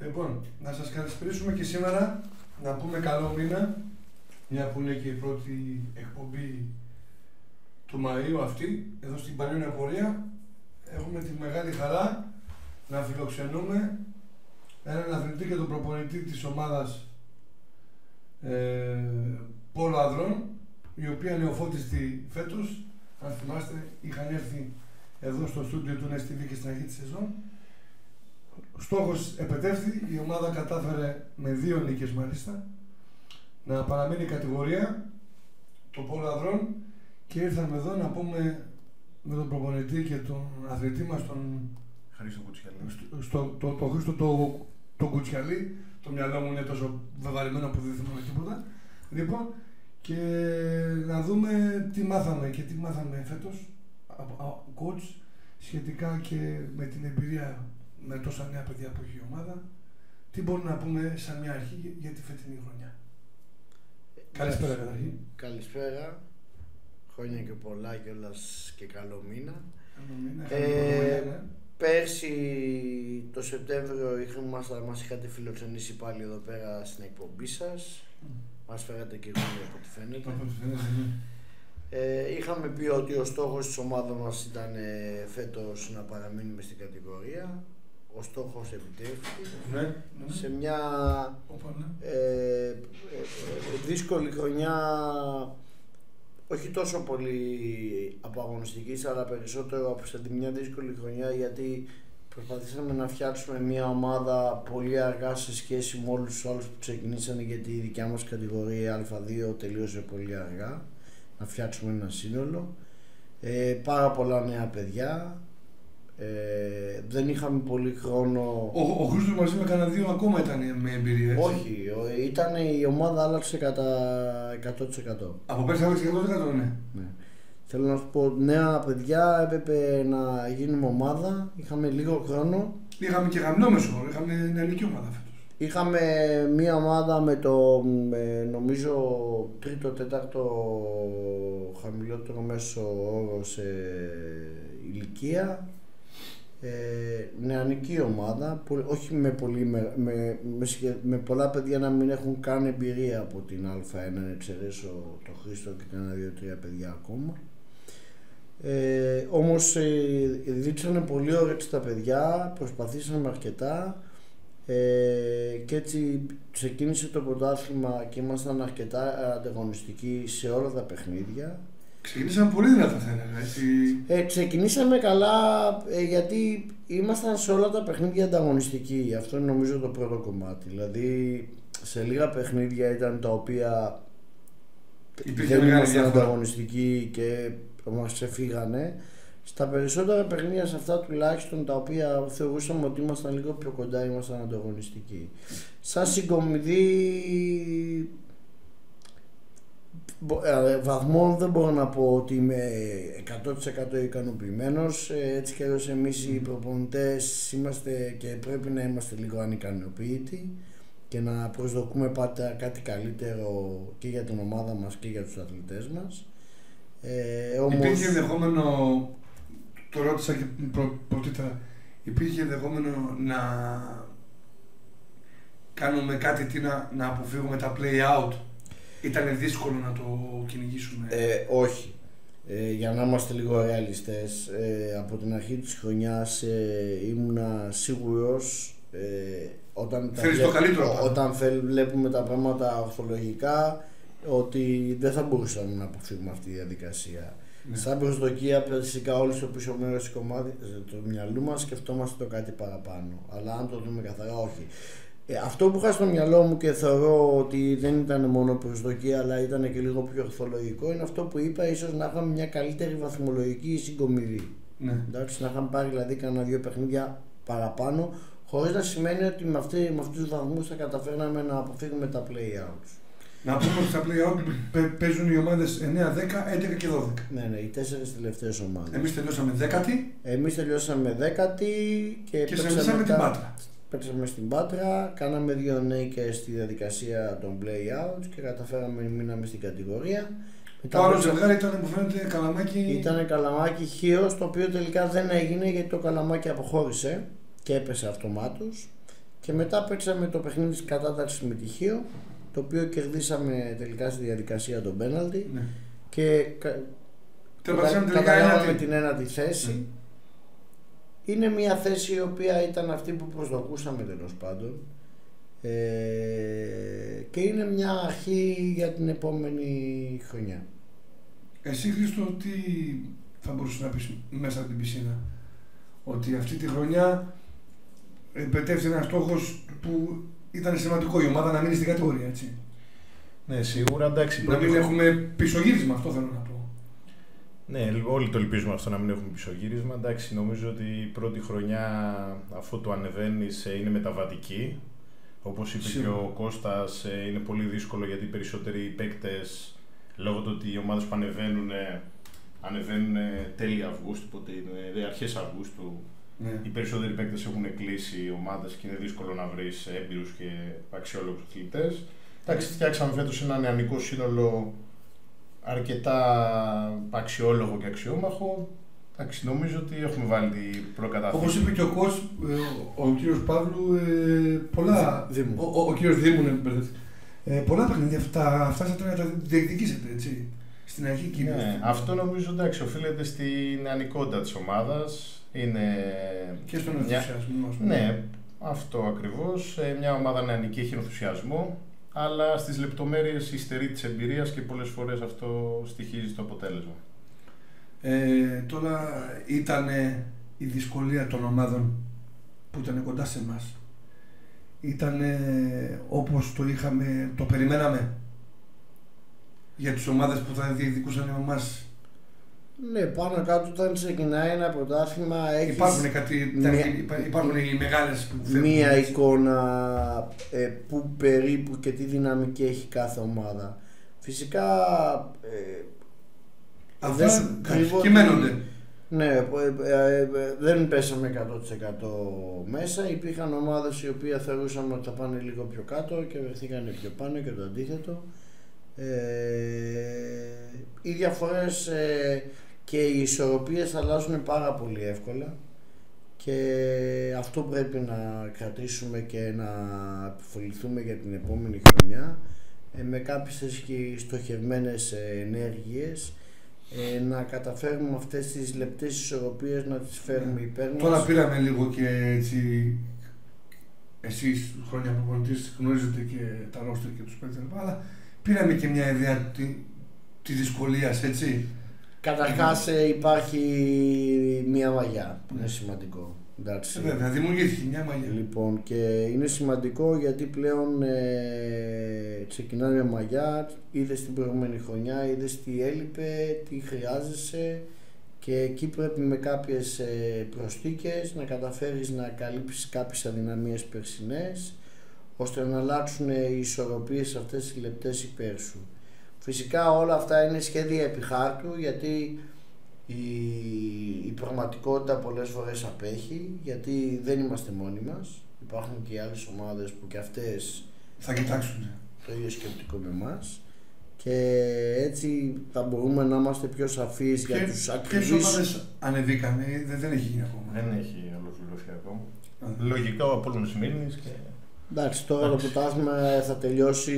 Λοιπόν, να σας καλησπερίσουμε και σήμερα να πούμε καλό μήνα, μια που είναι και η πρώτη εκπομπή του Μαΐου αυτή, εδώ στην Πανιόνια Πορεία. Έχουμε τη μεγάλη χαρά να φιλοξενούμε έναν αθλητή και τον προπονητή της ομάδας ε, Πόλο Αδρών, η οποία νεοφώτιστη φέτος, αν θυμάστε, είχαν έρθει εδώ στο στούντιο του NSTV και στην αρχή της σεζόν Στόχος επετεύθη, η ομάδα κατάφερε με δύο νίκες μάλιστα να παραμείνει η κατηγορία το πόλο αδρών και ήρθαμε εδώ να πούμε με τον προπονητή και τον αθλητή μας τον Χρήστο Κουτσιαλή. στο, το, το Χρήστο το, το Κουτσιαλή το μυαλό μου είναι τόσο βεβαρημένο που δεν θυμάμαι τίποτα λοιπόν και να δούμε τι μάθαμε και τι μάθαμε φέτος από coach σχετικά και με την εμπειρία με τόσα νέα παιδιά που έχει η ομάδα, τι μπορούμε να πούμε σαν μια αρχή για τη φετινή χρονιά. Καλησπέρα καταρχήν. Καλησπέρα. Χρόνια και πολλά κιόλας και καλό μήνα. Ε, ναι. Πέρσι το Σεπτέμβριο είχαμε, μας, μας είχατε φιλοξενήσει πάλι εδώ πέρα στην εκπομπή σας. Mm. Μας φέρατε και εγώ από ό,τι φαίνεται. ναι. Ε, είχαμε πει ότι ο στόχος της ομάδας μας ήταν ε, φέτος να παραμείνουμε στην κατηγορία ο στόχος επιτεύχθη ναι, ναι. σε μια ναι. ε, ε, δύσκολη χρονιά όχι τόσο πολύ από αλλά περισσότερο από σε μια δύσκολη χρονιά γιατί προσπαθήσαμε να φτιάξουμε μια ομάδα πολύ αργά σε σχέση με όλους τους άλλους που ξεκινήσανε γιατί η δικιά μας κατηγορία Α2 τελείωσε πολύ αργά να φτιάξουμε ένα σύνολο ε, πάρα πολλά νέα παιδιά ε, δεν είχαμε πολύ χρόνο. Ο, ο Χρήστος μαζί με κανένα δύο ακόμα ήταν με εμπειρία. Έτσι; Όχι, ήταν η ομάδα άλλαξε κατά 100%. Από πέρσι άλλαξε 100% ναι. ναι. Θέλω να σου πω, νέα παιδιά έπρεπε να γίνουμε ομάδα. Είχαμε λίγο χρόνο. Είχαμε και γαμνό μέσο είχαμε νεανική ομάδα φέτος. Είχαμε μία ομάδα με το με, νομίζω τρίτο, τέταρτο χαμηλότερο μέσο όρο σε ηλικία ε, νεανική ομάδα, όχι με, πολύ, με, με, με, πολλά παιδιά να μην έχουν καν εμπειρία από την Α1, να εξαιρέσω το Χρήστο και κανένα δύο-τρία παιδιά ακόμα. Ε, όμως ε, δείξανε πολύ ωραία τα παιδιά, προσπαθήσαμε αρκετά ε, και έτσι ξεκίνησε το πρωτάθλημα και ήμασταν αρκετά ανταγωνιστικοί σε όλα τα παιχνίδια Ξεκινήσαμε πολύ δυνατά θα έλεγα. Ε, ξεκινήσαμε καλά ε, γιατί ήμασταν σε όλα τα παιχνίδια ανταγωνιστικοί. Αυτό είναι νομίζω το πρώτο κομμάτι. Δηλαδή σε λίγα παιχνίδια ήταν τα οποία Υπήρχε δεν ήμασταν ανταγωνιστικοί και μας ξεφύγανε. Στα περισσότερα παιχνίδια σε αυτά τουλάχιστον τα οποία θεωρούσαμε ότι ήμασταν λίγο πιο κοντά ήμασταν ανταγωνιστικοί. Σαν συγκομιδή ε, βαθμών δεν μπορώ να πω ότι είμαι 100% ικανοποιημένος. Ε, έτσι και εδώ εμείς οι προπονητές είμαστε και πρέπει να είμαστε λίγο ανικανοποιητοί και να προσδοκούμε πάντα κάτι καλύτερο και για την ομάδα μας και για τους αθλητές μας. Ε, όμως... Υπήρχε ενδεχόμενο, το ρώτησα και πρωτήτερα, υπήρχε ενδεχόμενο να κάνουμε κάτι τι να, να αποφύγουμε τα play out ήταν δύσκολο να το κυνηγήσουμε. Ε, όχι. Ε, για να είμαστε λίγο ρεαλιστές, ε, από την αρχή της χρονιάς ε, ήμουνα σίγουρος ε, όταν, τα το καλύτερο, όταν βλέπουμε τα πράγματα ορθολογικά ότι δεν θα μπορούσαμε να αποφύγουμε αυτή τη διαδικασία. Ναι. Σαν προσδοκία, φυσικά όλοι στο πίσω μέρος του μυαλού μας σκεφτόμαστε το κάτι παραπάνω. Αλλά αν το δούμε καθαρά, όχι. Ε, αυτό που είχα στο μυαλό μου και θεωρώ ότι δεν ήταν μόνο προσδοκία αλλά ήταν και λίγο πιο ορθολογικό είναι αυτό που είπα ίσως να είχαμε μια καλύτερη βαθμολογική συγκομιδή. Ναι. Εντάξει, να είχαμε πάρει δηλαδή κανένα δύο παιχνίδια παραπάνω χωρίς να σημαίνει ότι με, αυτή, με αυτούς τους βαθμούς θα καταφέρναμε να αποφύγουμε τα play-outs. Να πούμε ότι στα play-out παίζουν οι ομάδες 9, 10, 11 και 12. Ναι, ναι, οι τέσσερις τελευταίες ομάδες. Εμείς τελειώσαμε δέκατη. Εμείς τελειώσαμε δέκατη και, και με την Πάτρα. Πέτσαμε στην Πάτρα, κάναμε δύο νίκες στη διαδικασία των play-outs και καταφέραμε να μείναμε στην κατηγορία. Το άλλο ζευγάρι ήταν που φαίνεται καλαμάκι. Ήταν καλαμάκι χείο, το οποίο τελικά δεν έγινε γιατί το καλαμάκι αποχώρησε και έπεσε αυτομάτως. Και μετά παίξαμε το παιχνίδι της κατάταξης με τυχείο, το οποίο κερδίσαμε τελικά στη διαδικασία των πέναλτι Ναι. και κα- Τερματίσαμε κατα- τελικά καταλάβαμε ένατη. την ένατη θέση. Είναι μια θέση η οποία ήταν αυτή που προσδοκούσαμε τέλος πάντων. Ε, και είναι μια αρχή για την επόμενη χρονιά. Εσύ Χρήστο, τι θα μπορούσες να πεις μέσα από την πισίνα; Ότι αυτή τη χρονιά επετέφθη ένας στόχος που ήταν σημαντικό η ομάδα να μείνει στην κατηγορία, έτσι. Ναι, σίγουρα εντάξει. Να πρώτη μην χρο- έχουμε πισωγύρισμα, αυτό θέλω να πω. Ναι, όλοι το ελπίζουμε αυτό να μην έχουμε πισωγύρισμα. Εντάξει, νομίζω ότι η πρώτη χρονιά αφού το ανεβαίνεις είναι μεταβατική. Όπως είπε Σίγουρα. και ο Κώστας, ε, είναι πολύ δύσκολο γιατί οι περισσότεροι παίκτες λόγω του ότι οι ομάδες που ανεβαίνουν ε, ανεβαίνουν ε, τέλη Αυγούστου, οπότε είναι αρχές Αυγούστου. Ναι. Οι περισσότεροι παίκτες έχουν κλείσει ομάδες και είναι δύσκολο να βρεις έμπειρους και αξιόλογους αθλητές. Εντάξει, φτιάξαμε φέτος ένα νεανικό σύνολο αρκετά αξιόλογο και αξιόμαχο. Εντάξει, νομίζω ότι έχουμε βάλει την προκαταθήκη. Όπως είπε και ο coach, ε, ο, ο κύριος Παύλου, ε, πολλά. Δήμου. Ο, ο, ο κύριος Δήμου, ναι, μπερδεύτηκα. ε, πολλά παιχνίδια αυτά φτάσατε να τα διεκδικήσετε, έτσι. Στην αρχή κυρίως. Ναι, αυτό νομίζω εντάξει, οφείλεται στη νεανικότητα της ομάδας. Είναι. Και στον μια- ενθουσιασμό, ας πούμε. Ναι, αυτό ακριβώς. Μια ομάδα νεανική έχει ενθουσιασμό, αλλά στις λεπτομέρειες υστερεί της εμπειρίας και πολλές φορές αυτό στοιχίζει στο αποτέλεσμα. Ε, τώρα ήταν η δυσκολία των ομάδων που ήταν κοντά σε εμάς. Ήταν όπως το είχαμε, το περιμέναμε για τις ομάδες που θα διεκδικούσαν με εμάς. Ναι, πάνω κάτω όταν ξεκινάει ένα πρωτάθλημα έχεις Υπάρχουν, κάτι, μια- υπά- υπάρχουν οι μεγάλες που φεύγουν. μία εικόνα ε, που περίπου και τι δυναμική έχει κάθε ομάδα. Φυσικά ε, Αυτά δεν σου εντάξει, κρύβω ότι- κυμαίνονται. Ναι, ε, ε, ε, δεν πέσαμε 100% μέσα. Υπήρχαν ομάδες οι οποίες θεωρούσαμε ότι θα πάνε λίγο πιο κάτω και βρεθήκαν πιο πάνω και το αντίθετο. Ε, οι διαφορές ε, και οι ισορροπίες αλλάζουν πάρα πολύ εύκολα και αυτό πρέπει να κρατήσουμε και να επιφοληθούμε για την επόμενη χρονιά ε, με κάποιες και στοχευμένες ε, ενέργειες ε, να καταφέρουμε αυτές τις λεπτές ισορροπίες να τις φέρουμε υπέρ μας. Τώρα πήραμε λίγο και έτσι. Εσείς χρόνια προπονητής γνωρίζετε και τα ρόστερ και τους παίκτες αλλά πήραμε και μια ιδέα τη, τη δυσκολίας, έτσι. Καταρχάς ε, υπάρχει μία μαγιά που είναι σημαντικό. Εντάξει. Ε, βέβαια, δημιουργήθηκε μια μαγεία. Λοιπόν, και είναι σημαντικό γιατί πλέον ε, ξεκινάει μια μαγιά, είδες την προηγούμενη χρονιά, είδες τι έλειπε, τι χρειάζεσαι και εκεί πρέπει με κάποιες ε, προσθήκες να καταφέρεις να καλύψεις κάποιες αδυναμίες περσινές ώστε να αλλάξουν οι ισορροπίες αυτές τις λεπτές υπέρ σου. Φυσικά όλα αυτά είναι σχέδια επιχάρτου γιατί η, η πραγματικότητα πολλές φορές απέχει γιατί δεν είμαστε μόνοι μας. Υπάρχουν και οι άλλες ομάδες που και αυτές Θα κοιτάξουν. το ίδιο σκεπτικό με εμάς και έτσι θα μπορούμε να είμαστε πιο σαφείς για τους Ποιες ακριβείς ομάδες ανεβήκανε, δεν, δεν έχει γίνει ακόμα. Δεν έχει ολοκληρωθεί ακόμα. Α. Λογικά ο Απόλλωνας Μύρνης και Εντάξει, τώρα το Εντάξει. πρωτάθλημα θα τελειώσει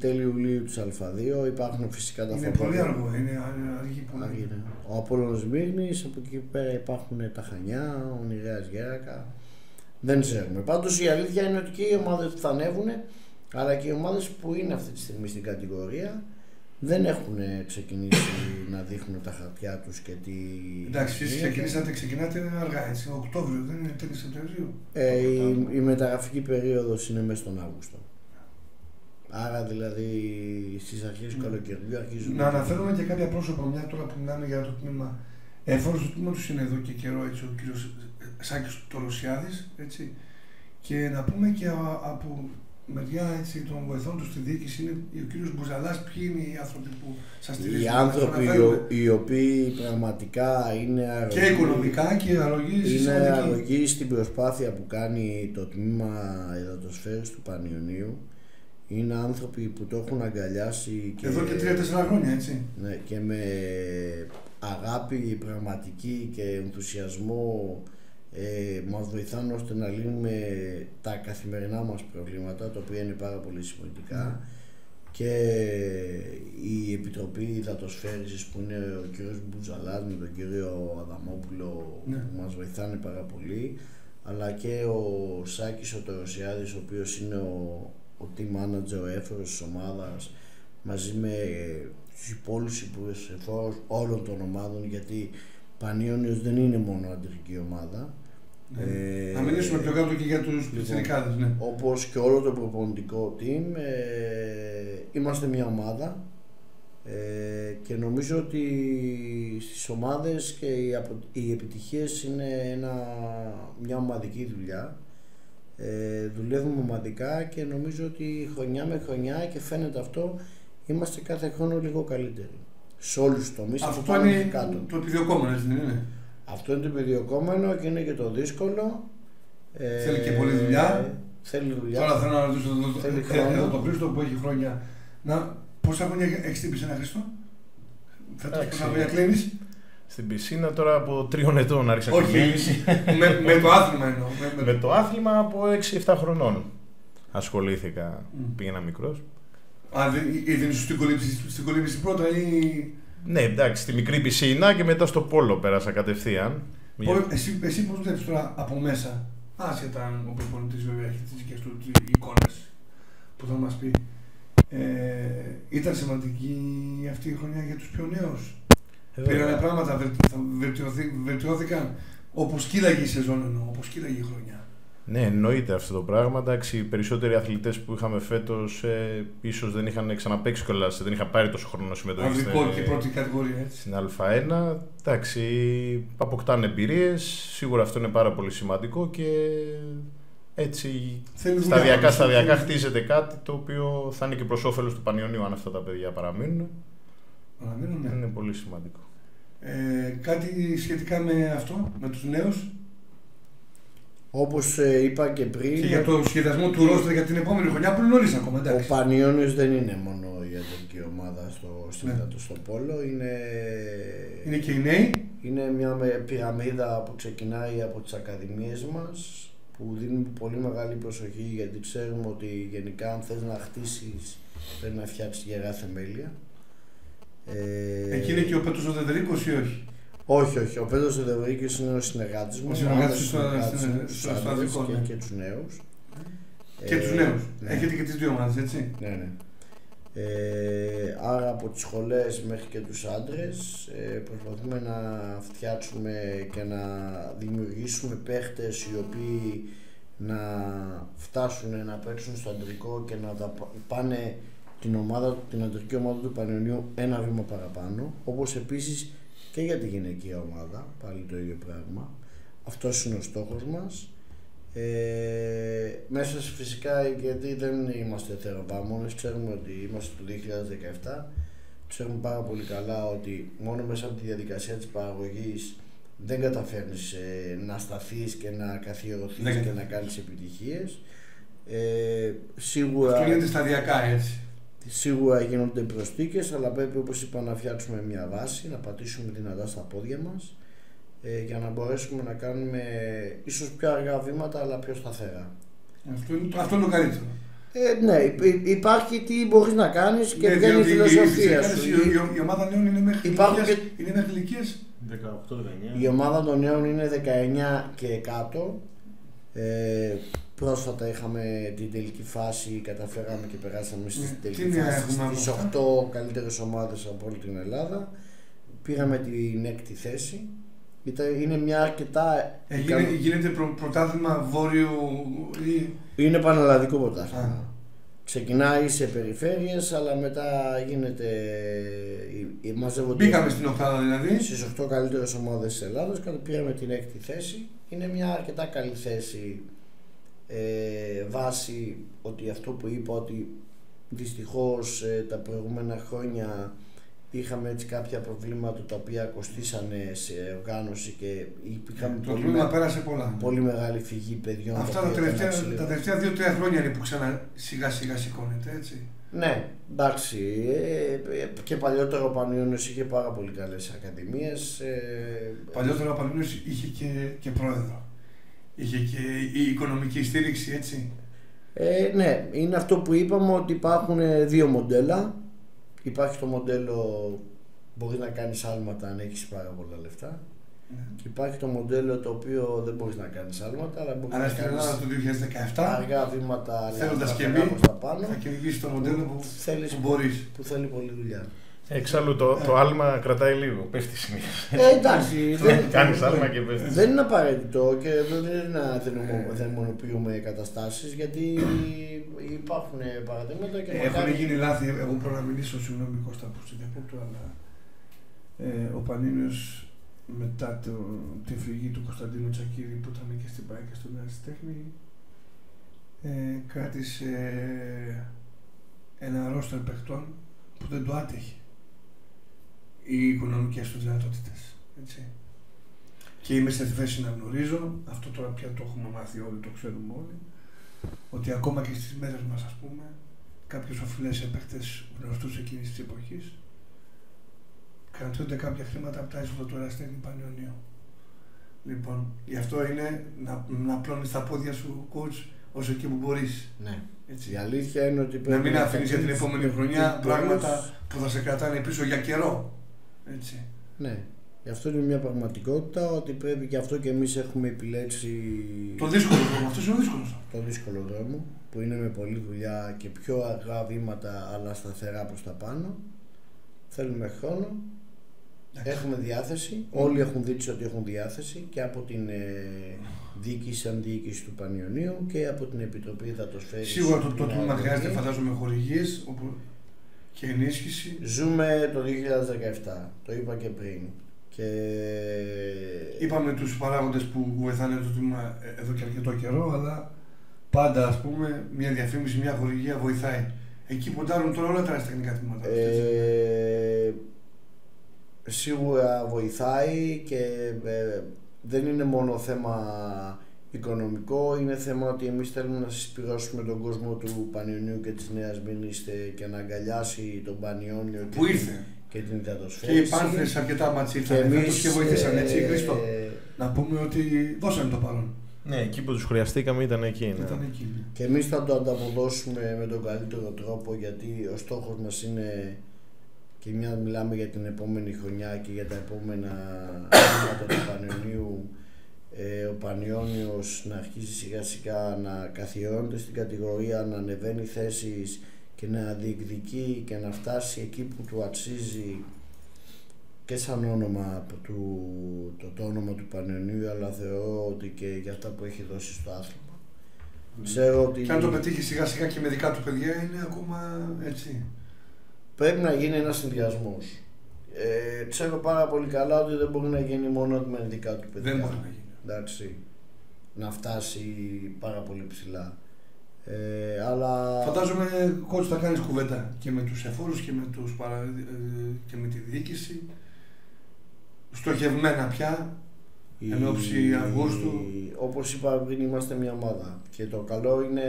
τέλη Ιουλίου του Α2. Υπάρχουν φυσικά τα Είναι φαβορί. πολύ αργό, είναι α- αργή πολύ. Αργή, ναι. Ο Απόλλωνας Μύρνης, από εκεί πέρα υπάρχουν τα Χανιά, ο Νηρέας Γέρακα. Δεν ξέρουμε. Πάντως η αλήθεια είναι ότι και οι ομάδες που θα ανέβουν, αλλά και οι ομάδες που είναι αυτή τη στιγμή στην κατηγορία, δεν έχουν ξεκινήσει να δείχνουν τα χαρτιά τους και τι... Εντάξει, εσείς γίνεται. ξεκινήσατε, ξεκινάτε αργά έτσι, Οκτώβριο, δεν είναι τέλη Σεπτεμβρίου. Ε, η, η μεταγραφική περίοδος είναι μέσα στον Αύγουστο. Άρα δηλαδή στις αρχές του Ναι. καλοκαιριού αρχίζουν... Να αναφέρουμε και κάποια πρόσωπα, μια τώρα που μιλάμε για το τμήμα. Εφόσον το τμήμα του είναι εδώ και καιρό έτσι, ο κύριος Σάκης Τολοσιάδης, έτσι, και να πούμε και α- από μεριά έτσι, των βοηθών τους στη διοίκηση είναι ο κύριος Μπουζαλάς, ποιοι είναι οι άνθρωποι που σας στηρίζουν. Οι να άνθρωποι οι, αναφέρουμε. ο- οι οποίοι πραγματικά είναι αρρωγοί, και οικονομικά και αρρωγή είναι σημαντική. αρρωγοί στην προσπάθεια που κάνει το τμήμα υδατοσφαίρης του Πανιωνίου. Είναι άνθρωποι που το έχουν αγκαλιάσει και, Εδώ και τρία-τέσσερα χρόνια, έτσι. ναι, και με αγάπη πραγματική και ενθουσιασμό ε, μας βοηθάνε ώστε να λύνουμε τα καθημερινά μας προβλήματα, τα οποία είναι πάρα πολύ σημαντικά Ναι. και η Επιτροπή Υδατοσφαίρησης που είναι ο κ. Μπουτζαλάς με τον κύριο Αδαμόπουλο Ναι. που μας βοηθάνε πάρα πολύ αλλά και ο Σάκης ο Τεροσιάδης ο οποίος είναι ο, ο team manager, ο έφερος της ομάδας μαζί με ε, τους υπόλοιπους υπουργούς εφόρους όλων των ομάδων γιατί Πανίωνιος δεν είναι μόνο αντρική ομάδα Ναι. Ε, Να μιλήσουμε πιο κάτω και για τους λοιπόν, πιτσιρικάδες, ναι. όπως και όλο το προπονητικό team ε, είμαστε μια ομάδα ε, και νομίζω ότι στις ομάδες και οι, απο- οι επιτυχίες είναι ένα, μια ομαδική δουλειά ε, δουλεύουμε ομαδικά και νομίζω ότι χρονιά με χρονιά και φαίνεται αυτό είμαστε κάθε χρόνο λίγο καλύτεροι σε όλους τους τομείς από Αυτό πάνω είναι μέχρι κάτω. το επιδιωκόμενο, έτσι δεν είναι; Αυτό είναι το επιδιωκόμενο και είναι και το δύσκολο. Ε, Θέλει και πολλή δουλειά. Θέλει δουλειά. Τώρα θέλω να ρωτήσω εδώ, Θέλει εδώ, χρόνο. εδώ τον Χρήστο που έχει χρόνια. Να, πόσα χρόνια έχεις τύπησει ένα Χρήστο, Φέτος Εντάξει. πόσα χρόνια κλείνεις. Στην πισίνα τώρα από τριών ετών άρχισα Όχι, κυνήγηση. με, με το άθλημα εννοώ. Με, με, Με το άθλημα από 6-7 χρονών ασχολήθηκα. Μμ. Πήγαινα μικρός. Α, δεν- είδε σου στην κολύμβηση, στην κολύμβηση πρώτα ή. Ναι, εντάξει, στη μικρή πισίνα και μετά στο πόλο πέρασα κατευθείαν. Μια- Πώς- Εσύ, εσύ πώς βλέπεις τώρα από μέσα, άσχετα αν ο προπονητής βέβαια έχει τις δικές του εικόνες που θα μας πει. Ε, ήταν σημαντική αυτή η χρονιά για τους πιο νέους; Ε, βέβαια. Πήρανε πράγματα, βελτι- θα βελτιωθεί- βελτιώθηκαν όπως κύλαγε η σεζόν εννοώ, όπως κύλαγε η χρονιά. Ναι, εννοείται αυτό το πράγμα. Εντάξει, οι περισσότεροι αθλητές που είχαμε φέτος ε, ίσως δεν είχαν ξαναπέξει κιόλας, δεν είχαν πάρει τόσο χρόνο συμμετοχή Ανδρικό στην- και πρώτη κατηγορία έτσι. στην Α1. Εντάξει, αποκτάνε εμπειρίες. Σίγουρα αυτό είναι πάρα πολύ σημαντικό και έτσι Θέλει δουλειά, σταδιακά, όμως, σταδιακά θέλει- χτίζεται κάτι το οποίο θα είναι και προς όφελος του Πανιωνίου αν αυτά τα παιδιά παραμείνουν. Παραμείνουν, ναι. Είναι πολύ σημαντικό. Ε, κάτι σχετικά με αυτό, με τους νέους Όπως ε, είπα και πριν, και για το σχεδιασμό του ρόστερ για την επόμενη χρονιά που είναι νωρίς ακόμα, ο εντάξει. Πανιόνιος δεν είναι μόνο η ιατρική ομάδα στο, στην Ναι. ναι. στο πόλο. Είναι, Είναι και οι νέοι. είναι μια με- πυραμίδα που ξεκινάει από τις ακαδημίες μας που δίνουν πολύ μεγάλη προσοχή γιατί ξέρουμε ότι γενικά αν θες να χτίσεις πρέπει να φτιάξεις γερά θεμέλια. Ε, Εκεί είναι και ο Πέτρος ο Δεδερίκος ή όχι; Όχι, όχι. Ο Πέτρος Δεδευρίκης είναι ο συνεργάτης μου. Ο συνεργάτης άμεσος στο- συνεργάτης στο- μου, στο- στους στο άντρες αδικό, και, ναι. και τους νέους. Και τους νέους. ναι. Έχετε και τις δύο ομάδες, έτσι. Ναι, ναι. Ε, άρα από τις σχολές μέχρι και τους άντρες ε, προσπαθούμε να φτιάξουμε και να δημιουργήσουμε παίχτες οι οποίοι να φτάσουν να παίξουν στο αντρικό και να τα πα- πάνε την, ομάδα, την αντρική ομάδα του Πανιωνίου ένα βήμα παραπάνω όπως επίσης και για τη γυναικεία ομάδα πάλι το ίδιο πράγμα αυτός είναι ο στόχος μας ε, μέσα σε φυσικά γιατί δεν είμαστε θεροβάμονες, ξέρουμε ότι είμαστε το 2017, ξέρουμε πάρα πολύ καλά ότι μόνο μέσα από τη διαδικασία της παραγωγής δεν καταφέρνεις ε, να σταθείς και να καθιερωθείς Δεν και κατα- να κάνεις επιτυχίες. Ε, σίγουρα, Αυτό γίνεται σταδιακά, έτσι. Σίγουρα γίνονται προσθήκες, αλλά πρέπει όπως είπα να φτιάξουμε μια βάση, να πατήσουμε δυνατά στα πόδια μας ε, για να μπορέσουμε να κάνουμε ίσως πιο αργά βήματα αλλά πιο σταθερά. Αυτό είναι, το- αυτό είναι το καλύτερο. Ε, ναι, υπ- υπάρχει τι μπορείς να κάνεις και Ναι, ποια είναι η διότι φιλοσοφία οι- σου. οι- η- η- Η ομάδα νέων είναι μέχρι Υπάρχουν ηλικίες- είναι μέχρι ηλικίες 18-19. Η ομάδα των νέων είναι 19 και κάτω. Ε, πρόσφατα είχαμε την τελική φάση, καταφέραμε και περάσαμε στην Ναι, τελική τι νέα φάση έχουμε από στις αυτά; 8 καλύτερες ομάδες από όλη την Ελλάδα. Πήραμε την έκτη θέση. Ήταν, είναι μια αρκετά... ε, γίνεται, γίνεται προ, πρωτάθλημα βόρειο ή... Είναι πανελλαδικό Α. πρωτάθλημα. Ξεκινάει σε περιφέρειες, αλλά μετά γίνεται... ε, ε, μαζεύονται Μπήκαμε στην οκτάδα δηλαδή. στις 8 καλύτερες ομάδες της Ελλάδας και πήραμε την έκτη θέση. Είναι μια αρκετά καλή θέση ε, βάση ότι αυτό που είπα ότι δυστυχώς ε, τα προηγούμενα χρόνια είχαμε έτσι κάποια προβλήματα τα οποία κοστίσανε σε οργάνωση και είχαμε Το πολύ, τμήμα με- πέρασε πολλά. πολύ μεγάλη φυγή παιδιών. Αυτά τα οποία τελευταία, ήταν αξιλε- τα τελευταία δύο-τρία χρόνια είναι που ξανά σιγά σιγά σηκώνεται, έτσι. Ναι, εντάξει. Ε, ε, και παλιότερο ο Πανιόνιος είχε πάρα πολύ καλές ακαδημίες. Ε, Παλιότερα ο Παναγιώτης είχε και, και πρόεδρο. Είχε και η οικονομική στήριξη, έτσι. Ε, ναι, είναι αυτό που είπαμε ότι υπάρχουν ε, δύο μοντέλα. Υπάρχει το μοντέλο μπορείς να κάνεις άλματα αν έχεις πάρα πολλά λεφτά. Ναι. Και υπάρχει το μοντέλο το οποίο δεν μπορείς να κάνεις άλματα, αλλά μπορείς Αλλά να στην κάνεις Ελλάδα το 2017 αργά βήματα Θέλοντας και αργά εμείς, προς τα πάνω θα κυνηγήσεις το μοντέλο που, θέλεις, που μπορείς. που θέλει πολλή δουλειά. Εξάλλου το, το άλμα κρατάει λίγο, πέφτει συνήθως. Ε, εντάξει, δεν, Κάνεις άλμα και πέφτεις. δεν είναι απαραίτητο και δεν είναι να δαιμο- δαιμονοποιούμε καταστάσεις γιατί υπάρχουν παραδείγματα και Έχουν μακάρι- γίνει λάθη. Εγώ μπορώ να μιλήσω, συγγνώμη Κώστα που σε διακόπτω, αλλά ε, ο Πανίνιος μετά το, τη φυγή του Κωνσταντίνου Τσακύρη που ήταν και στην ΠΑΕ και στον Αριστέχνη ε, κράτησε ένα ρόστερ παιχτών που δεν το άτεχε οι οικονομικές τους δυνατότητες. Έτσι. Και είμαι σε θέση να γνωρίζω, αυτό τώρα πια το έχουμε μάθει όλοι, το ξέρουμε όλοι, ότι ακόμα και στις μέρες μας ας πούμε, κάποιους οφειλές παίκτες γνωστούς εκείνης της εποχής, κρατούνται κάποια χρήματα από τα έσοδα του Εραστέχνη Πανιωνίου. Λοιπόν, γι' αυτό είναι να, να πλώνεις τα πόδια σου, coach, όσο και που μπορείς. Ναι. Έτσι. Η αλήθεια είναι ότι Να πρέπει μην αφήνεις για την κάνεις επόμενη το χρονιά τέλος. πράγματα που θα σε κρατάνε πίσω για καιρό. Έτσι. Ναι. Γι' αυτό είναι μια πραγματικότητα ότι πρέπει και αυτό και εμείς έχουμε επιλέξει Το δύσκολο δρόμο, αυτός είναι ο δύσκολος. το δύσκολο δρόμο που είναι με πολλή δουλειά και πιο αργά βήματα αλλά σταθερά προς τα πάνω. Θέλουμε χρόνο, Εντάξει. έχουμε διάθεση, όλοι έχουν δείξει ότι έχουν διάθεση και από την ε, διοίκηση αντιοίκηση του Πανιωνίου και από την Επιτροπή Δατοσφαίρης. Σίγουρα το, το στην τμήμα Αγρονή. χρειάζεται φαντάζομαι χορηγίες όπου και ενίσχυση. Ζούμε το 2017, το είπα και πριν. Και Είπαμε τους παράγοντες που βοηθάνε το τμήμα ε, εδώ και αρκετό καιρό, αλλά πάντα ας πούμε μια διαφήμιση, μια χορηγία βοηθάει. Εκεί ποντάρουν τώρα όλα τα αριστεχνικά τμήματα. Ε, σίγουρα βοηθάει και ε, δεν είναι μόνο θέμα οικονομικό, είναι θέμα ότι εμείς θέλουμε να συσπηρώσουμε τον κόσμο του Πανιωνίου και της Νέας Μήνης ε, και να αγκαλιάσει τον Πανιόνιο και, Που την- ήρθε. και την Και υδατοσφαίριση. οι Πάνθρες αρκετά μάτς και ήρθαν εμείς, φέτος και βοηθήσαν έτσι, ε, Χρήστο; Να πούμε ότι δώσανε το παρόν. Ναι, εκεί που τους χρειαστήκαμε ήταν εκεί. Ναι. Ήταν εκεί. Και εμείς θα το ανταποδώσουμε με τον καλύτερο τρόπο γιατί ο στόχος μας είναι και μια μιλάμε για την επόμενη χρονιά και για τα επόμενα βήματα του Πανιωνίου ε, ο Πανιόνιος να αρχίσει σιγά σιγά να καθιερώνεται στην κατηγορία, να ανεβαίνει θέσεις και να διεκδικεί και να φτάσει εκεί που του αξίζει και σαν όνομα από του, το, το όνομα του Πανιωνίου αλλά θεωρώ ότι και για αυτά που έχει δώσει στο άθλημα. Ξέρω ότι Και αν το πετύχει σιγά σιγά και με δικά του παιδιά είναι ακόμα έτσι. πρέπει να γίνει ένας συνδυασμός. Ε, ξέρω πάρα πολύ καλά ότι δεν μπορεί να γίνει μόνο με δικά του παιδιά. Δεν μπορεί να γίνει. Εντάξει, να φτάσει πάρα πολύ ψηλά. Ε, αλλά Φαντάζομαι κότσου θα κάνεις κουβέντα και με τους εφόρους και με, τους παρα... ε, και με τη διοίκηση. Στοχευμένα πια. η- εν ώψη Αυγούστου. Όπως είπα πριν είμαστε μια ομάδα και το καλό είναι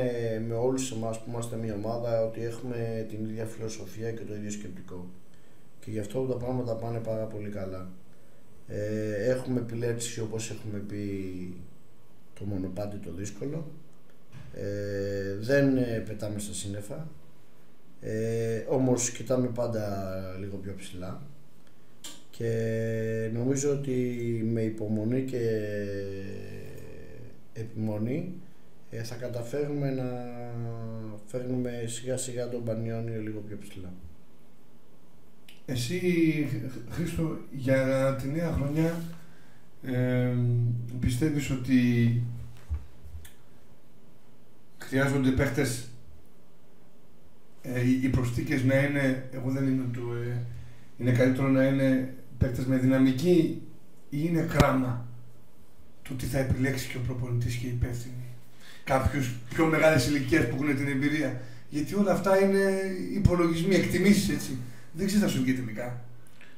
με όλους εμάς που είμαστε μια ομάδα ότι έχουμε την ίδια φιλοσοφία και το ίδιο σκεπτικό και γι' αυτό τα πράγματα πάνε πάρα πολύ καλά. Ε, έχουμε επιλέξει όπως έχουμε πει το μονοπάτι το δύσκολο. Ε, δεν ε, πετάμε στα σύννεφα. Ε, όμως κοιτάμε πάντα λίγο πιο ψηλά. Και νομίζω ότι με υπομονή και επιμονή ε, θα καταφέρουμε να φέρνουμε σιγά σιγά τον Πανιόνιο λίγο πιο ψηλά. Εσύ, Χρ- Χρήστο, για τη νέα χρονιά ε, πιστεύεις ότι χρειάζονται παίχτες ε, οι- οι προσθήκες να είναι, εγώ δεν είμαι του, ε, είναι καλύτερο να είναι παίχτες με δυναμική ή είναι κράμα το τι θα επιλέξει και ο προπονητής και οι υπεύθυνοι. Κάποιους πιο μεγάλες ηλικίες που έχουν την εμπειρία. Γιατί όλα αυτά είναι υπολογισμοί, εκτιμήσεις έτσι. Δεν ξέρεις να σου βγει τελικά.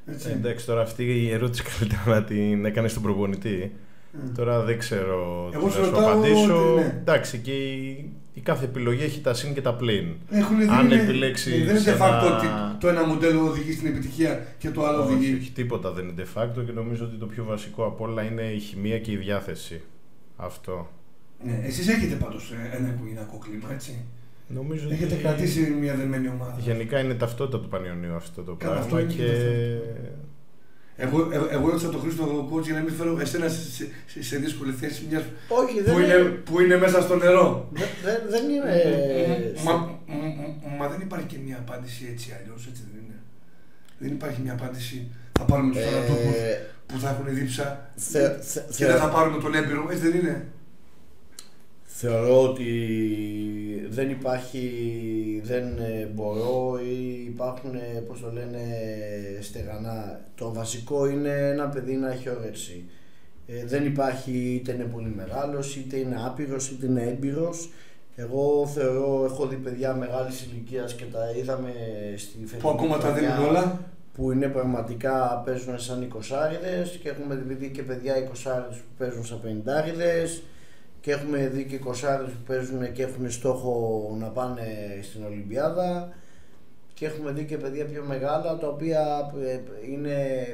Έτσι. Ε, εντάξει, τώρα αυτή η ερώτηση καλύτερα να την έκανες στον προπονητή. Ε. Τώρα δεν ξέρω Εγώ τι σε να σου ρωτάω απαντήσω. ότι ναι. Εντάξει, και η, η κάθε επιλογή έχει τα συν και τα πλήν. Έχουν δει, Αν είναι- επιλέξεις Δεν είναι de ένα- facto ότι το ένα μοντέλο οδηγεί στην επιτυχία και το άλλο όχι, οδηγεί. όχι, τίποτα δεν είναι de facto και νομίζω ότι το πιο βασικό από όλα είναι η χημεία και η διάθεση. Αυτό. Ναι, εσείς έχετε πάντως ε, ένα οικογενειακό κλίμα, έτσι. Νομίζω Έχετε ότι κρατήσει μια δεμένη ομάδα. Γενικά είναι ταυτότητα του Πανιωνίου αυτό το Καλά, πράγμα αυτό είναι και και Εγώ, εγώ, εγώ ρώτησα τον Χρήστο coach για να μην φέρω εσένα σε, σε, σε, σε δύσκολη θέση μιας Όχι, δεν που, είναι, που είναι μέσα στο νερό. Δεν, δεν- δεν είναι. Μα, μα, μα- μα δεν υπάρχει και μια απάντηση έτσι αλλιώς, έτσι δεν είναι. Δεν υπάρχει μια απάντηση. Θα πάρουμε τους θανατούχου ε, που θα έχουν δίψα θε- θε- και δεν θα πάρουμε τον έμπειρο, έτσι δεν είναι. Θεωρώ ότι δεν υπάρχει, δεν ε, μπορώ ή υπάρχουν, ε, πώς το λένε, στεγανά. Το βασικό είναι ένα παιδί να έχει όρεξη. Ε, δεν υπάρχει είτε είναι πολύ μεγάλος, είτε είναι άπειρος, είτε είναι έμπειρος. Εγώ θεωρώ, έχω δει παιδιά μεγάλης ηλικίας και τα είδαμε στη φετινή Που ακόμα τα χρονιά, δίνουν όλα. που είναι πραγματικά παίζουν σαν 20 και έχουμε δει και παιδιά 20 που παίζουν σαν 50 και έχουμε δει και 20 που παίζουν και έχουν στόχο να πάνε στην Ολυμπιάδα και έχουμε δει και παιδιά πιο μεγάλα τα οποία ε, είναι,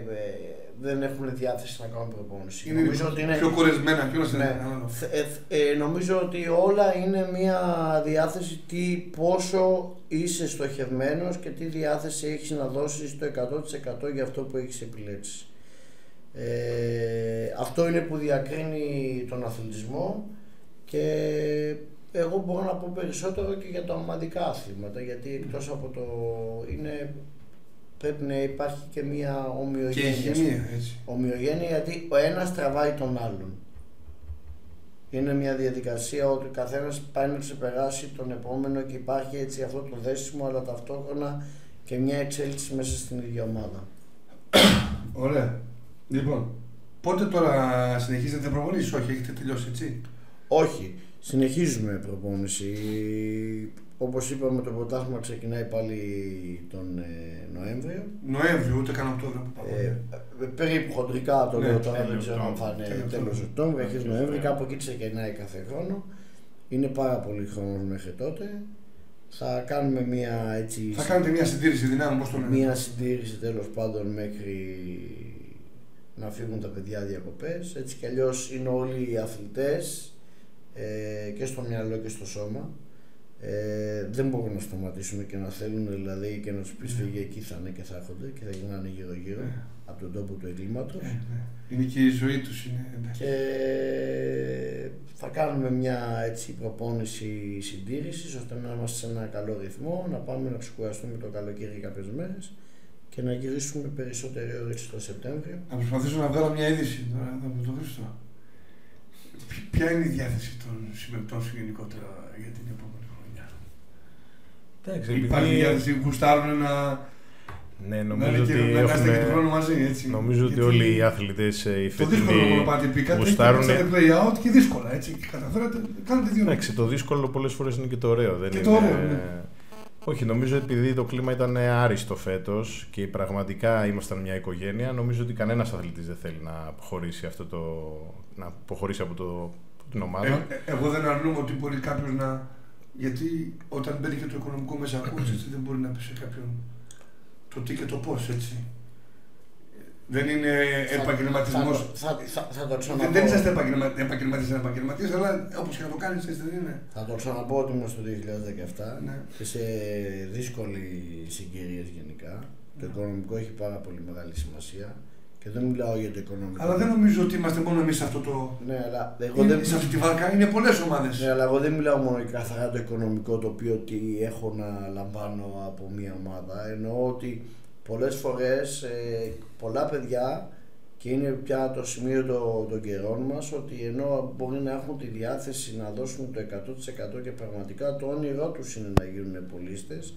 ε, δεν έχουν διάθεση να κάνουν προπόνηση. Είναι νομίζω ότι είναι, πιο κορεσμένα και όλα σε ναι, Θε- ε, ε, νομίζω ότι όλα είναι μια διάθεση τι, πόσο είσαι στοχευμένος και τι διάθεση έχεις να δώσεις το 100% για αυτό που έχεις επιλέξει. Ε, αυτό είναι που διακρίνει τον αθλητισμό και εγώ μπορώ να πω περισσότερο και για τα ομαδικά αθλήματα γιατί εκτός από το είναι πρέπει να υπάρχει και μια Και η ομοιογένεια χημεία, έτσι. ομοιογένεια γιατί ο ένας τραβάει τον άλλον. Είναι μια διαδικασία ότι ο καθένας πάει να ξεπεράσει τον επόμενο και υπάρχει έτσι αυτό το δέσιμο αλλά ταυτόχρονα και μια εξέλιξη μέσα στην ίδια ομάδα. Ωραία. Λοιπόν, πότε τώρα συνεχίζετε προπονήσεις, όχι, έχετε τελειώσει, έτσι; Όχι, συνεχίζουμε προπόνηση. Όπως είπαμε το πρωτάθλημα ξεκινάει πάλι τον ε, Νοέμβριο. Νοέμβριο, ούτε καν Οκτώβριο που πάμε. Ε, ε, περίπου χοντρικά το Ναι, λέω τώρα, δεν τέλος ξέρω αν θα Τέλος είναι τέλο Οκτώβρη. Οκτώβρη, αρχές Τέλος Νοέμβρη, Νοέμβρη. κάπου εκεί ξεκινάει κάθε χρόνο. Είναι πάρα πολύ χρόνος μέχρι τότε. Θα κάνουμε μια έτσι. Θα κάνετε μια συντήρηση δυνάμεων, πώς το λένε; μια συντήρηση τέλος πάντων μέχρι να φύγουν τα παιδιά διακοπές. Έτσι κι αλλιώς είναι όλοι οι αθλητές ε, και στο μυαλό και στο σώμα. Ε, δεν μπορούν να σταματήσουν και να θέλουν δηλαδή και να τους πεις φύγε εκεί θα είναι και θα έρχονται και θα γυρνάνε γύρω γύρω Ναι. από τον τόπο του εγκλήματος. Ε, ναι. Είναι και η ζωή τους, είναι. εντάξει. Και θα κάνουμε μια έτσι προπόνηση συντήρησης ώστε να είμαστε σε ένα καλό ρυθμό, να πάμε να ξεκουραστούμε το καλοκαίρι κάποιες μέρες και να γυρίσουμε περισσότερη όρεξη το Σεπτέμβριο. Να προσπαθήσω να βγάλω μια είδηση τώρα εδώ με τον Χρήστο. Ποι- Ποια είναι η διάθεση των συμμετών σου γενικότερα για την επόμενη χρονιά; Εντάξει, Υπάρχει επειδή... διάθεση που γουστάρουν να, Ναι, να, νομίζω είναι ότι και, να είστε και του χρόνου έχουμε... μαζί, έτσι. Νομίζω ότι Γιατί όλοι οι άθλητες ε, οι Το δύσκολο φετινοί μονοπάτι πήγατε, γουστάρουν. έχετε play out και δύσκολα, έτσι. Και καταφέρατε, κάνετε δύο. Εντάξει, το δύσκολο πολλές φορές είναι και το ωραίο. Δεν Και είναι... το ωραίο, ναι. Όχι, νομίζω επειδή το κλίμα ήταν άριστο φέτος και πραγματικά ήμασταν μια οικογένεια, νομίζω ότι κανένας αθλητής δεν θέλει να αποχωρήσει, αυτό το... να αποχωρήσει από, το... από την ομάδα. Ε, ε, εγώ δεν αρνούμαι ότι μπορεί κάποιος να. Γιατί όταν μπαίνει και το οικονομικό μέσα ακούσει, έτσι, δεν μπορεί να πει σε κάποιον το τι και το πώς, έτσι. Δεν είναι Θα- επαγγελματισμός. Θα, θα, θα, θα το ξαναπώ. Δεν, δεν είσαστε επαγγελματίες ή επαγγελματίες, αλλά όπως και να το κάνεις, έτσι δεν είναι. Θα το ξαναπώ ότι ήμουν στο 2017 Ναι. και σε δύσκολη συγκυρία γενικά. Το οικονομικό έχει πάρα πολύ μεγάλη σημασία και δεν μιλάω για το οικονομικό. Αλλά δεν νομίζω ότι είμαστε μόνο εμείς σε αυτό το. Ναι, αλλά εγώ Είναι, δεν, σε αυτή τη βάρκα είναι πολλές ομάδες. Ναι, αλλά εγώ δεν μιλάω μόνο για καθαρά το οικονομικό το οποίο τι έχω να λαμβάνω από μια ομάδα. Εννοώ ότι πολλές φορές ε, πολλά παιδιά και είναι πια το σημείο των, των καιρών μας ότι ενώ μπορεί να έχουν τη διάθεση να δώσουν το 100% και πραγματικά το όνειρό τους είναι να γίνουν πολίστες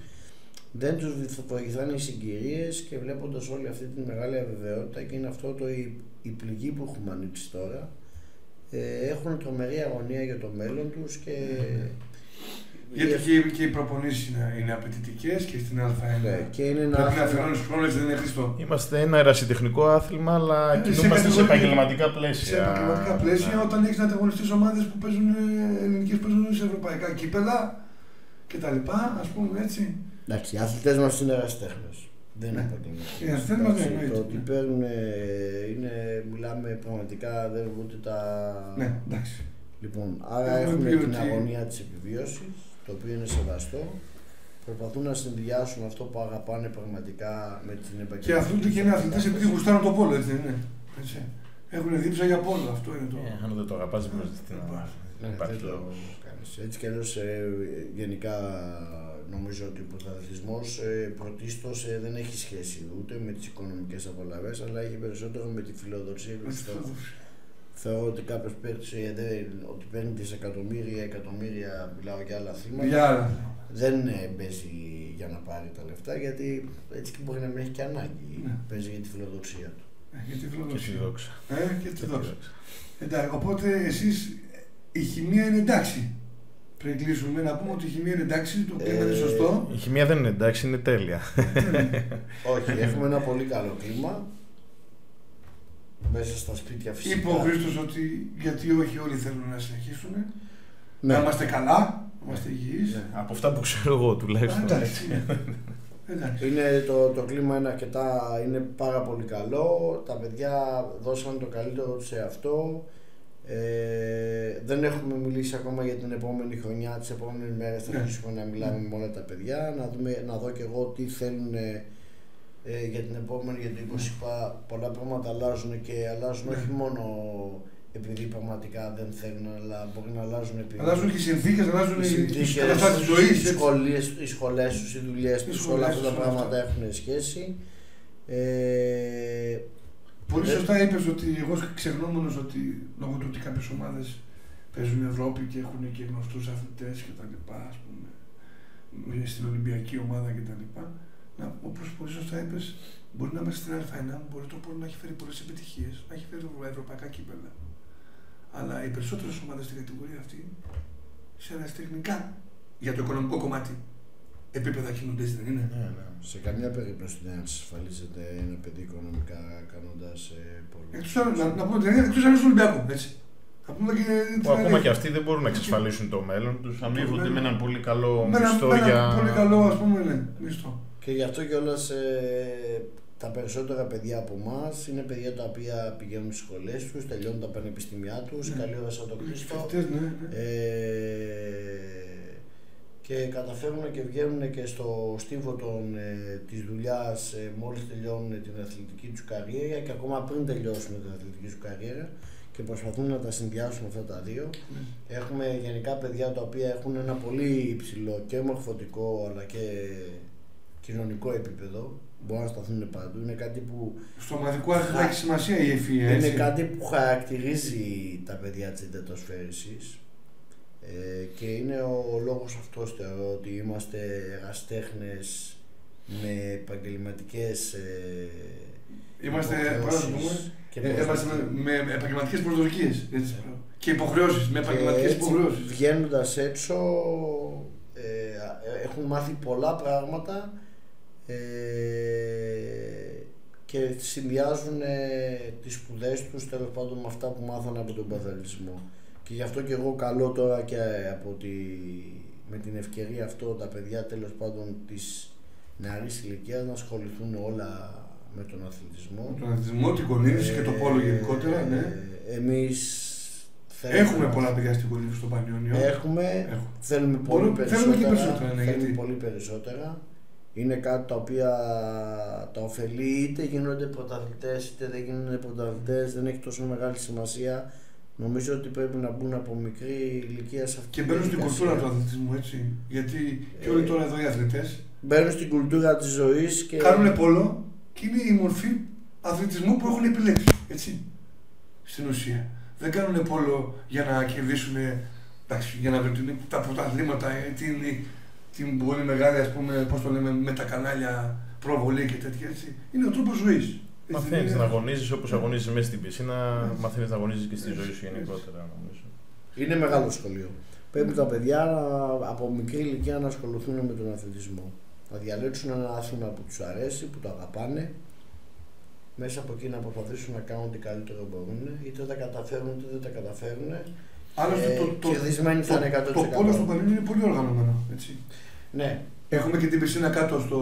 δεν τους βοηθάνε οι συγκυρίες και βλέποντας όλη αυτή τη μεγάλη αβεβαιότητα και είναι αυτό το, η, η πληγή που έχουμε ανοίξει τώρα ε, έχουν τρομερή αγωνία για το μέλλον τους και Γιατί και, και οι προπονήσεις είναι, είναι απαιτητικές και στην Α1. Ναι, και είναι ένα Πρέπει να άθλημα- αφιερώνεις χρόνος, έτσι δεν είναι χρηστό. Είμαστε ένα ερασιτεχνικό άθλημα, αλλά Ε, σε κινούμαστε σε κατηγορία- επαγγελματικά πλαίσια. Σε επαγγελματικά πλαίσια, Ναι. όταν έχεις ανταγωνιστεί ομάδες που παίζουν ελληνικές παίζουν σε ευρωπαϊκά κύπελα κτλ. Α πούμε έτσι. Εντάξει, οι αθλητές μας είναι ερασιτέχνες. Δεν είναι Ναι. επαγγελματίε. Οι αθλητές μας, ναι, εννοείται. Το ότι παίρνουν είναι, μιλάμε πραγματικά δεν ούτε τα. Ναι, εντάξει. Λοιπόν, άρα έχουν την αγωνία της επιβίωσης, το οποίο είναι σεβαστό. Προσπαθούν να συνδυάσουν αυτό που αγαπάνε πραγματικά με την επαγγελματική. Και αυτό και είναι αθλητές επειδή γουστάρουν το πόλο, έτσι δεν είναι. Έτσι. Έχουν δίψα για πόλο, αυτό είναι το. Ε, αν δεν το αγαπάς, δεν μπορείς να ναι, υπάρχει λόγος. Έτσι κι αλλιώς ε, γενικά νομίζω ότι ο πρωταθλητισμός ε, πρωτίστως ε, δεν έχει σχέση ούτε με τις οικονομικές απολαυέ, αλλά έχει περισσότερο με τη φιλοδοξία και Θεωρώ ότι κάποιος παίρνει ότι παίρνει δισεκατομμύρια, εκατομμύρια, μιλάω για άλλα θύματα. Δεν παίζει για να πάρει τα λεφτά γιατί έτσι και μπορεί να μην έχει και ανάγκη. Ναι. Παίζει για τη φιλοδοξία του. Ε, για τη φιλοδοξία. Και τη δόξα. Ε, και τη δόξα. Εντάξει, οπότε εσείς η χημεία είναι εντάξει. Πριν κλείσουμε να πούμε ότι η χημεία είναι εντάξει, το κλίμα είναι σωστό. Η χημεία δεν είναι εντάξει, είναι τέλεια. Όχι, έχουμε ένα πολύ καλό κλίμα. Μέσα στα σπίτια φυσικά. Είπε ο Χρήστος ότι γιατί όχι όλοι θέλουν να συνεχίσουν. Ναι. Να είμαστε καλά, να είμαστε υγιείς. Ναι. Από αυτά που ξέρω εγώ τουλάχιστον. Εντάξει. Είναι, το, το κλίμα είναι αρκετά, είναι πάρα πολύ καλό. Τα παιδιά δώσαν το καλύτερο τους σε αυτό. Ε, δεν έχουμε μιλήσει ακόμα για την επόμενη χρονιά, τις επόμενες μέρες θα ναι. αρχίσουμε να μιλάμε με όλα τα παιδιά, να, δούμε, να δω και εγώ τι θέλουν ε, για την επόμενη, για το 20 πολλά πράγματα αλλάζουν και αλλάζουν ναι. όχι μόνο επειδή πραγματικά δεν θέλουν, αλλά μπορεί να αλλάζουν επειδή. Αλλάζουν και οι συνθήκες, αλλάζουν οι καταστάσεις ζωής. Οι σχολές τους, οι δουλειές τους, όλα αυτά τα πράγματα έχουν σχέση. Ε, Πολύ σωστά είπες ότι εγώ ξεχνόμενος ότι λόγω του ότι κάποιες ομάδες παίζουν Ευρώπη και έχουν και γνωστούς αθλητές και τα λοιπά, ας πούμε, στην Ολυμπιακή ομάδα και τα λοιπά, όπως πολύ σωστά είπες, μπορεί να είμαστε στην Α1, μπορεί το πόλο να έχει φέρει πολλές επιτυχίες, να έχει φέρει ευρωπαϊκά κύπελα. Αλλά οι περισσότερες ομάδες στην κατηγορία αυτή, σε αεραστεχνικά για το οικονομικό κομμάτι, επίπεδα κινούνται, δεν είναι; Ναι, ναι. Σε καμιά περίπτωση δεν ασφαλίζεται ένα παιδί οικονομικά κάνοντας ε, πολύ. Εκτό να, να πούμε την εκτό αν είναι στον Ολυμπιακό. Έτσι. πούμε και, που ακόμα και αυτοί δεν μπορούν να εξασφαλίσουν το μέλλον τους. Αμείβονται με έναν πολύ καλό μισθό για. Πολύ καλό, ας πούμε, ναι, μισθό. Και γι' αυτό κιόλας ε, τα περισσότερα παιδιά από εμάς είναι παιδιά τα οποία πηγαίνουν στις σχολές τους, τελειώνουν τα πανεπιστήμια τους. Ναι. Καλή ώρα σαν τον Χρήστο. Ναι, ναι. Ε, και καταφέρουν και βγαίνουν και στο στίβο των, ε, της δουλειάς ε, μόλις τελειώνουν την αθλητική τους καριέρα και ακόμα πριν τελειώσουν την αθλητική τους καριέρα και προσπαθούν να τα συνδυάσουν αυτά τα δύο. Mm. Έχουμε γενικά παιδιά τα οποία έχουν ένα πολύ υψηλό και μορφωτικό αλλά και κοινωνικό επίπεδο. Μπορούν να σταθούν παντού. Είναι κάτι που. Στο μαθηκό έχει σημασία η ευφυα. Είναι κάτι που χαρακτηρίζει τα παιδιά της εντετοσφαίρηση. Ε, και είναι ο λόγος αυτός θεωρώ ότι είμαστε εραστέχνες με επαγγελματικές. Ε, είμαστε, και ε, είμαστε με, με επαγγελματικές προσδοκίες και υποχρεώσεις, με επαγγελματικές υποχρεώσεις. Βγαίνοντας έξω ε, έχουν μάθει πολλά πράγματα ε, και συνδυάζουν ε, τις σπουδές τους τέλος πάντων με αυτά που μάθαν από τον παθαλισμό. Και γι' αυτό και εγώ καλό τώρα και από τη, με την ευκαιρία αυτό τα παιδιά τέλος πάντων της νεαρής ηλικίας να ασχοληθούν όλα με τον αθλητισμό. Με τον αθλητισμό, την κολύμβηση και το πόλο γενικότερα, ναι. Ε, εμείς Έχουμε να... πολλά παιδιά στην κολύμβηση στο Πανιόνιο. Έχουμε, Έχουμε. θέλουμε πολύ περισσότερα. Θέλουμε και περισσότερα, ναι, γιατί... πολύ περισσότερα. Είναι κάτι τα οποία τα ωφελεί είτε γίνονται πρωταθλητές είτε δεν γίνονται πρωταθλητές, δεν έχει τόσο μεγάλη σημασία Νομίζω ότι πρέπει να μπουν από μικρή ηλικία σε αυτή Και μπαίνουν στην κουλτούρα του αθλητισμού, έτσι. Γιατί και όλοι τώρα εδώ οι αθλητές; Μπαίνουν στην κουλτούρα της ζωής και. Κάνουν πόλο και είναι η μορφή αθλητισμού που έχουν επιλέξει. Έτσι. Στην ουσία. Δεν κάνουν πόλο για να κερδίσουν εντάξει, για να βρουν τα πρωταθλήματα, ε, την, την πολύ μεγάλη, ας πούμε, πώς το λέμε, με τα κανάλια προβολή και τέτοια έτσι. Είναι ο τρόπο ζωή. Μαθαίνει να αγωνίζει όπω αγωνίζει μέσα στην πισίνα, μαθαίνει να αγωνίζει και στη ζωή σου γενικότερα, νομίζω. Είναι μεγάλο σχολείο. Πρέπει τα παιδιά από μικρή ηλικία να ασχοληθούν με τον αθλητισμό. Να διαλέξουν ένα άθλημα που του αρέσει, που το αγαπάνε, μέσα από εκεί να προσπαθήσουν να κάνουν ό,τι καλύτερο μπορούν, είτε τα καταφέρουν είτε δεν τα καταφέρουν. Άλλωστε, ε, το, το, θα είναι 100%. Το πόλο στο Πανελλήνιο είναι πολύ οργανωμένο. Έτσι. Ναι. Έχουμε και την πισίνα κάτω στο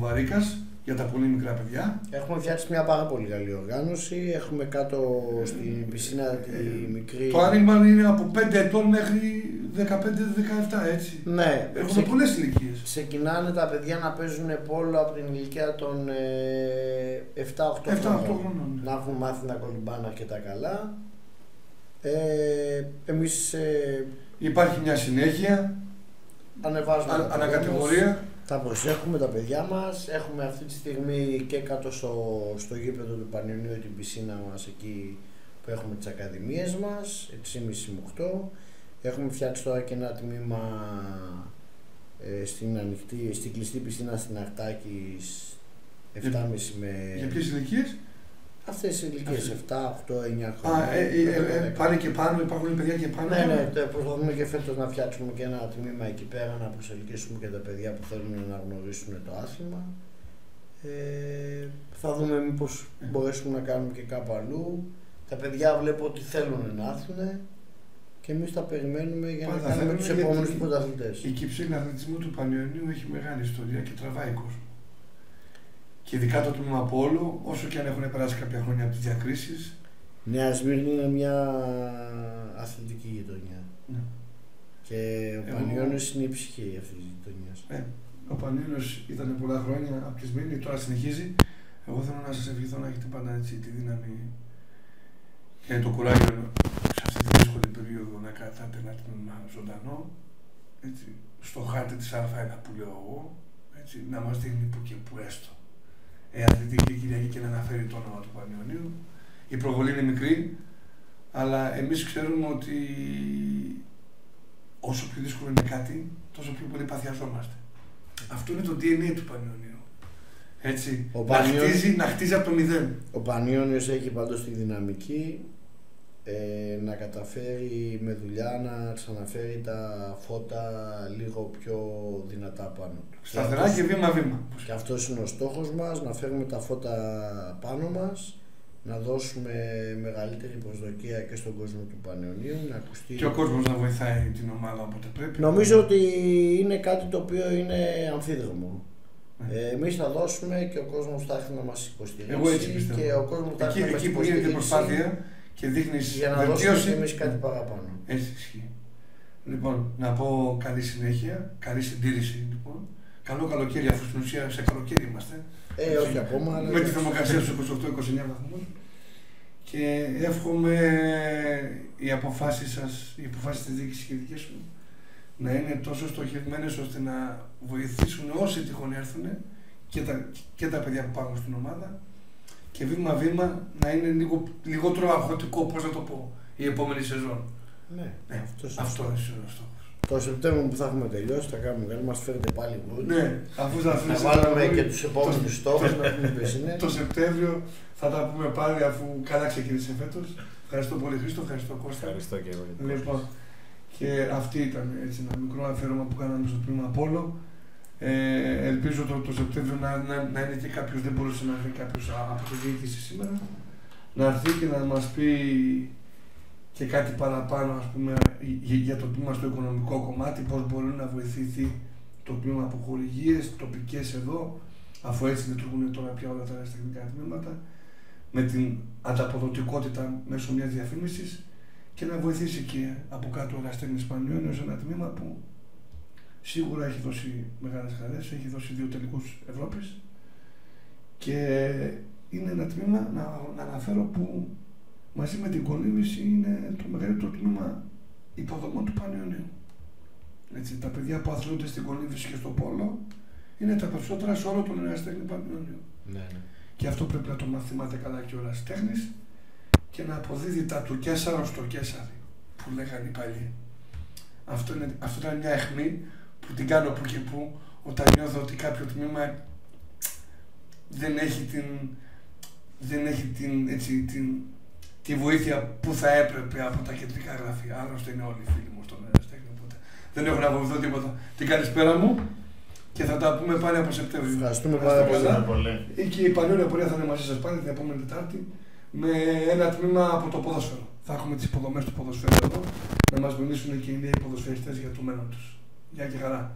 Βαρίκα, για τα πολύ μικρά παιδιά. Έχουμε φτιάξει μια πάρα πολύ καλή οργάνωση. Έχουμε κάτω στην πισίνα τη μικρή. Το άνοιγμα είναι από 5 ετών μέχρι 15-17, έτσι. Ναι, Έχουμε ξεκι- πολλές ηλικίες. ξεκινάνε τα παιδιά να παίζουν πόλο από την ηλικία των ε, 7-8 7-8 χρόνων. χρόνων. Να έχουν μάθει να κολυμπάνε αρκετά καλά. Ε, εμείς ε, Υπάρχει μια συνέχεια, ανεβάζουμε α, τα παιδιά μας. ανακατηγορία. Τα προσέχουμε τα παιδιά μας. Έχουμε αυτή τη στιγμή και κάτω στο, στο γήπεδο του Πανιωνίου την πισίνα μας εκεί που έχουμε τις ακαδημίες μας, 6,5 με 8. Έχουμε φτιάξει τώρα και ένα τμήμα ε, στην, ανοιχτή, στην κλειστή πισίνα στην Αρτάκης 7,5 με... Για ποιες ηλικίες; Αυτές οι ηλικίες 7, 8, 9 Α, χρόνια. ε, ε, ε, ε, 10. πάνε και πάνω, υπάρχουν παιδιά και πάνω. Ναι, ναι, τε- προσπαθούμε και φέτος να φτιάξουμε και ένα τμήμα εκεί πέρα να προσελκύσουμε και τα παιδιά που θέλουν να γνωρίσουν το άθλημα. Ε, θα δούμε μήπως Ε. μπορέσουμε να κάνουμε και κάπου αλλού. Τα παιδιά βλέπω ότι θέλουν να έρθουν και εμείς τα περιμένουμε για Πάντα να κάνουμε θέλουν τους γιατί επόμενους πρωταθλητές. Η κυψέλη αθλητισμού του Πανιωνίου έχει μεγάλη ιστορία και τραβάει κόσμο. Και ειδικά το τμήμα από όλο, όσο και αν έχουν περάσει κάποια χρόνια από τις διακρίσεις, Νέας Σμύρνης είναι μια αθλητική γειτονιά. Ναι. Και ο Εγώ- Πανιώνιος είναι η ψυχή αυτής της γειτονιάς. ε, ο Πανιόνιος ήταν πολλά χρόνια από τη Σμύρνη, τώρα συνεχίζει. Εγώ θέλω να σας ευχηθώ να έχετε πάντα έτσι, τη δύναμη και το κουράγιο σε αυτή τη δύσκολη περίοδο να κρατάτε ένα τμήμα ζωντανό. Έτσι, στο χάρτη της Α1 που λέω εγώ, έτσι, να μας δίνει που και που έστω. Ε, αθλητική Κυριακή και να αναφέρει το όνομα του Πανιωνίου. Η προβολή είναι μικρή, αλλά εμείς ξέρουμε ότι όσο πιο δύσκολο είναι κάτι, τόσο πιο πολύ παθιαζόμαστε. Αυτό είναι το DNA του Πανιωνίου. Έτσι, Ο να, Πανιών- χτίζει, να χτίζει από το μηδέν. Ο Πανιόνιος έχει πάντως τη δυναμική ε, να καταφέρει με δουλειά να ξαναφέρει τα φώτα λίγο πιο δυνατά πάνω του. Σταθερά αυτός- και βήμα-βήμα. και αυτός είναι ο στόχος μας, να φέρουμε τα φώτα πάνω μας, να δώσουμε μεγαλύτερη προσδοκία και στον κόσμο του Πανιωνίου, να ακουστεί... Και ο κόσμος να βοηθάει την ομάδα όποτε πρέπει. Νομίζω ότι είναι κάτι το οποίο είναι αμφίδρομο. Ναι. Ε, Εμείς θα δώσουμε και ο κόσμος θα έρθει να μας υποστηρίξει. Εγώ έτσι πιστεύω. Και ο κόσμος θα έρθει Εκεί, να μας εκεί που γίνεται υποστηρίξει προσπάθεια και δείχνεις για να δώσουμε βελτίωση. και εμείς κάτι παραπάνω. Έτσι ισχύει. Λοιπόν, να πω καλή συνέχεια, καλή συντήρηση λοιπόν. Καλό καλοκαίρι, αφού στην ουσία σε καλοκαίρι είμαστε. Ε, όχι ακόμα, αλλά. Με τη θερμοκρασία στους 28-29 βαθμούς. Και εύχομαι οι αποφάσεις σας, οι αποφάσεις της διοίκησης και οι δικές μου να είναι τόσο στοχευμένες ώστε να βοηθήσουν όσοι τυχόν έρθουν και τα, και τα παιδιά που υπάρχουν στην ομάδα και βήμα-βήμα να είναι λίγο, λιγότερο αγχωτικό, πώς να το πω, η επόμενη σεζόν. Ναι, Ναι, αυτός Αυτό είναι. είναι ο στόχος. Το Σεπτέμβριο που θα έχουμε τελειώσει θα κάνουμε καλή, μας φέρετε πάλι good. Ναι, αφού θα Θα αφήσουμε βάλουμε και τους επόμενους στόχους να πούμε ποιες είναι. Το Σεπτέμβριο θα τα πούμε πάλι αφού καλά ξεκίνησε φέτος. Ευχαριστώ πολύ Χρήστο, ευχαριστώ Κώστα. Ευχαριστώ και εγώ. για την Λοιπόν, και αυτή ήταν έτσι ένα μικρό αφιέρωμα που κάναμε στο τμήμα Απόλο. Ε, ελπίζω το, το Σεπτέμβριο να, να, να είναι και κάποιος, δεν μπορούσε να έρθει κάποιος από τη διοίκηση σήμερα, να έρθει και να μας πει και κάτι παραπάνω ας πούμε, για, για το τμήμα στο οικονομικό κομμάτι, πώς μπορεί να βοηθηθεί το τμήμα από χορηγίες, τοπικές εδώ, αφού έτσι λειτουργούν τώρα πια όλα τα αεραστεχνικά τμήματα, με την ανταποδοτικότητα μέσω μιας διαφήμισης και να βοηθήσει και από κάτω ο Εραστέχνης Πανιόνιος ένα τμήμα που σίγουρα έχει δώσει μεγάλες χαρές, έχει δώσει δύο τελικούς Ευρώπης και είναι ένα τμήμα, να, να αναφέρω, που μαζί με την κολύμβηση είναι το μεγαλύτερο τμήμα υποδομών του Πανιωνίου. Έτσι, τα παιδιά που αθλούνται στην κολύμβηση και στο πόλο είναι τα περισσότερα σε όλο τον εραστέχνη Πανιωνίου. Ναι, ναι. Και αυτό πρέπει να το μαθημάτε καλά και ο εραστέχνης και να αποδίδει τα του Κέσαρο στο Κέσαρι που λέγανε οι παλιοί. Αυτό, είναι, αυτό ήταν μια αιχμή που την κάνω που και που όταν νιώθω ότι κάποιο τμήμα δεν έχει την, δεν έχει την, έτσι, την, τη βοήθεια που θα έπρεπε από τα κεντρικά γραφεία. Άλλωστε είναι όλοι οι φίλοι μου στον Εραστέχνη, οπότε δεν έχω να βοηθώ τίποτα. Την καλησπέρα μου και θα τα πούμε πάλι από Σεπτέμβριο. Ευχαριστούμε Ευχαριστώ πάρα πολύ. καλά. πολύ. Και η Πανιόνια πορεία θα είναι μαζί σας πάλι την επόμενη Τετάρτη με ένα τμήμα από το ποδόσφαιρο. Θα έχουμε τις υποδομές του ποδοσφαίρου εδώ να μας μιλήσουν και οι νέοι ποδοσφαιριστές για το μέλλον τους. Γεια και χαρά.